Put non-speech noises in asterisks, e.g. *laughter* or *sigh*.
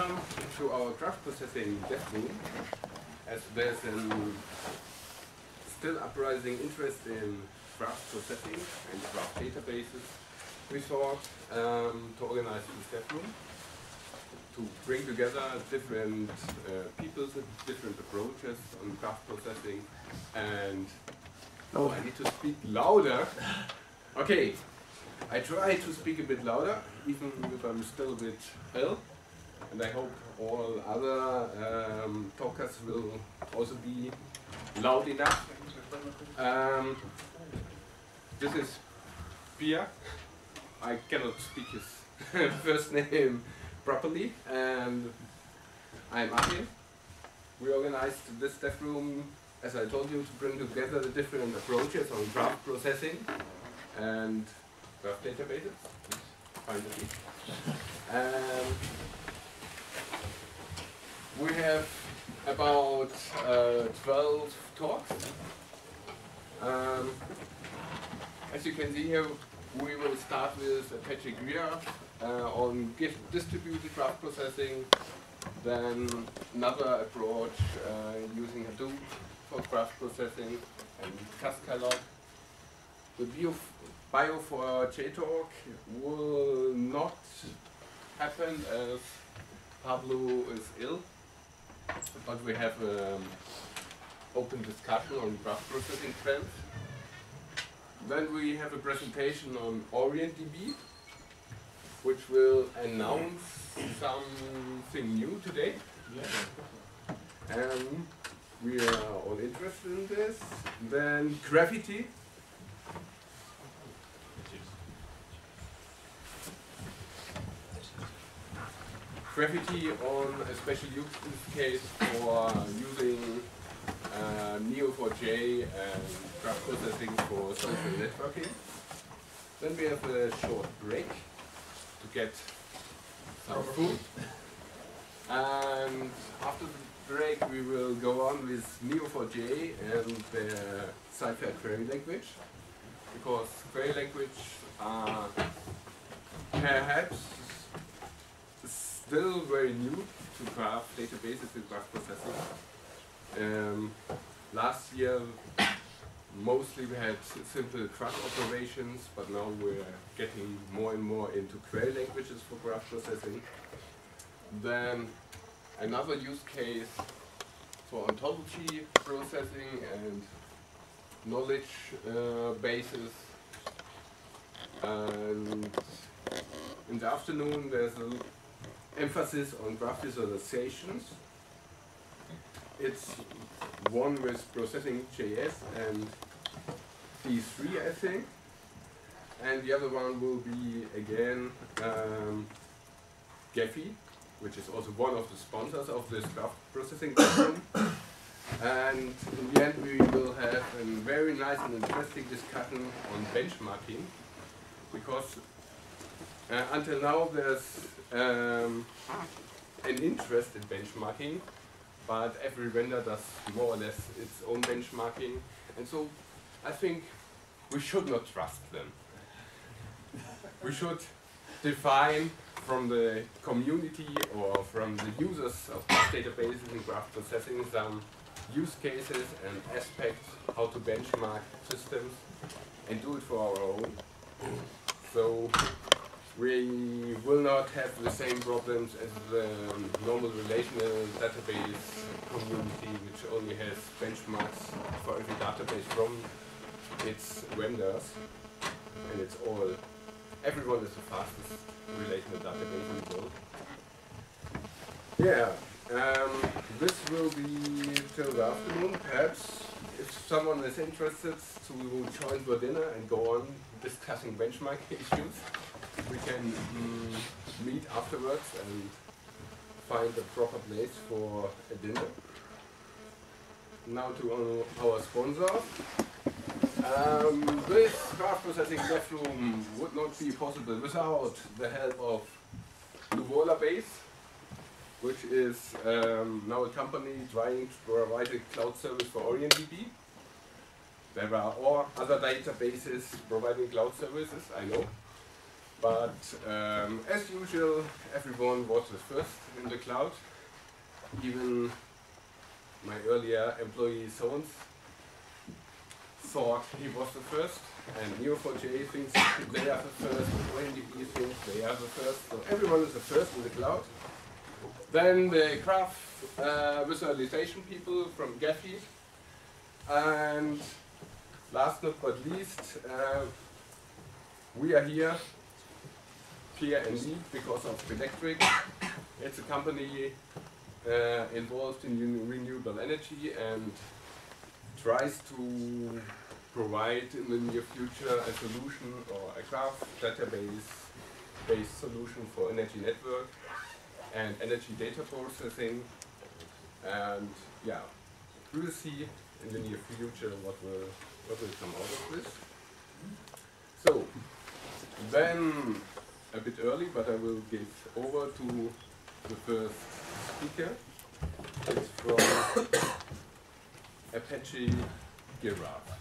welcome to our graph processing dev room. As there's an still uprising interest in graph processing and graph databases, we thought um, to organize this dev room to bring together different uh, people with different approaches on graph processing and oh I need to speak louder okay I try to speak a bit louder even if I'm still a bit ill and I hope all other um, talkers will also be loud enough um, this is Pia I cannot speak his *laughs* first name properly. And I'm Achim. We organized this dev room, as I told you, to bring together the different approaches on graph processing and graph databases. Finally. Um, we have about uh, 12 talks. Um, as you can see here, we will start with Apache Giraph uh, on distributed graph processing, then another approach uh, using Hadoop for graph processing and Cascalog. The bio, Bio4j talk will not happen as Pablo is ill, but we have um, open discussion on graph processing trends. Then we have a presentation on OrientDB, which will announce something new today. Yeah. And we are all interested in this. Then Graphity. Graphity on a special use case for using uh, Neo4j and graph processing for social networking. Then we have a short break to get some food. And after the break we will go on with Neo4j and the Cypher query language because query language are perhaps still very new to graph databases and graph processing. Um, last year, mostly we had simple CRUD operations, but now we're getting more and more into query languages for graph processing. Then another use case for ontology processing and knowledge uh, bases. And in the afternoon, there's an emphasis on graph visualizations it's one with processing JS and D3, I think. And the other one will be again um, Gephi, which is also one of the sponsors of this graph processing program. and in the end, we will have a very nice and interesting discussion on benchmarking, because uh, until now there's um, an interest in benchmarking, but every vendor does more or less its own benchmarking. And so I think we should not trust them. we should define from the community or from the users of databases and graph processing some use cases and aspects how to benchmark systems and do it for our own. So we will not have the same problems as the normal relational database community, which only has benchmarks for every database from its vendors, and it's all, everyone is the fastest relational database in the world. Yeah, um, this will be till the afternoon, perhaps if someone is interested, so we will join for dinner and go on discussing benchmark issues we can mm, meet afterwards and find a proper place for a dinner. Now to our sponsors. Um, this graph processing room would not be possible without the help of Nuvola Base, which is um, now a company trying to provide a cloud service for OrientDB. There are other databases providing cloud services, I know. But um, as usual, everyone was the first in the cloud. Even my earlier employee Sones thought he was the first, and Neo4j thinks they are the first, OpenDB thinks they are the first, so everyone is the first in the cloud. Then the graph uh, visualization people from Gephi, and last but not least, uh, we are here, PRND, because of Electric. It's a company uh, involved in renewable energy and tries to provide in the near future a solution or a graph database based solution for energy network and energy data processing and yeah we will see in the near future what will what will come out of this. So then a bit early but I will give over to the first speaker. It's from Apache Giraph